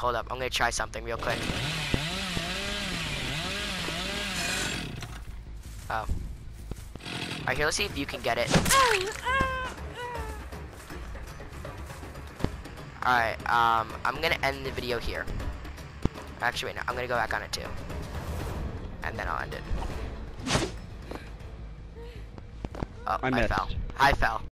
hold up. I'm gonna try something real quick. Oh. Alright, here, let's see if you can get it. Alright, um, I'm gonna end the video here. Actually, wait, no, I'm gonna go back on it too. And then I'll end it. Oh, I I, fell. I fell.